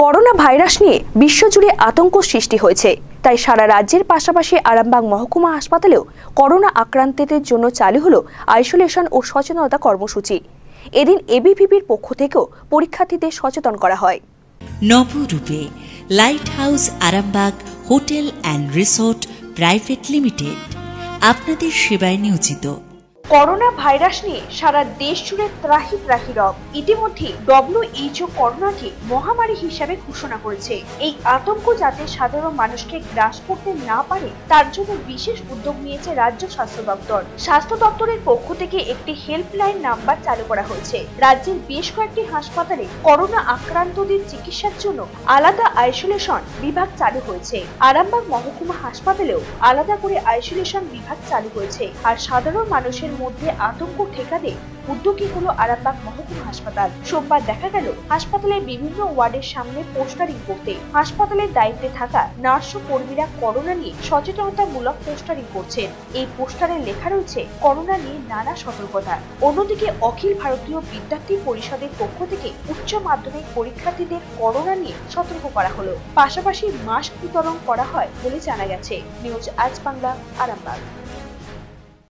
Corona virus নিয়ে বিশ্বজুড়ে আতঙ্ক সৃষ্টি হয়েছে। তাই সারা রাজ্যের পাশাপাশি আরামবাগ মহকুমা হাসপাতালেও করোনা আক্রান্তদের জন্য চালু হলো আইসোলেশন ও সচেতনতা কর্মসূচি। এদিন এবিভিপির পক্ষ থেকেও পরীক্ষার্থীদের সচেতন করা হয়। নবরূপে light house Arambagh hotel and resort private limited. আপনাদের সেবায় নিয়োজিত। করোনা ভাইরাস নিয়ে সারা দেশ জুড়ে ত্রাহি ত্রাহি রব। ইতিমধ্যে ডব্লিউএইচও করোনাকে মহামারী হিসাবে ঘোষণা করেছে। এই আতঙ্ক যাতে সাধারণ মানুষকে গ্রাস করতে না পারে, তার জন্য বিশেষ উদ্যোগ নিয়েছে রাজ্য স্বাস্থ্য দপ্তর। স্বাস্থ্য দপ্তরের পক্ষ থেকে একটি হেল্পলাইন নাম্বার চালু করা হয়েছে। রাজ্যের বেশ কয়েকটি হাসপাতালে করোনা আক্রান্তদের চিকিৎসার জন্য আলাদা আইসোলেশন বিভাগ চালু হয়েছে আরামবাগ মহকুমা হাসপাতালেও আলাদা করে আইসোলেশন বিভাগ চালু হয়েছে আর সাধারণ মানুষের মধ্যে আতঙ্ক ঠেকাতে উদ্যোগী হলো আরামবাগ মহকুমা হাসপাতাল। সোমবার দেখা গেল হাসপাতালের বিভিন্ন ওয়ার্ডের সামনে পোস্টারিং করতে। হাসপাতালের দায়িত্বে থাকা নার্স ও কর্মীরা করোনা নিয়ে সচেতনতামূলক পোস্টারিং করছেন। এই পোস্টারে লেখা রয়েছে, করোনা নিয়ে নানা সতর্কতা। অন্যদিকে অখিল ভারতীয় বিদ্যার্থী পরিষদের পক্ষ থেকে উচ্চ মাধ্যমিক পরীক্ষার্থীদের করোনা নিয়ে সতর্ক করা হলো। পাশাপাশি মাস্ক বিতরণ করা হয় বলে জানা গেছে। নিউজ আজ বাংলা, আরামবাগ।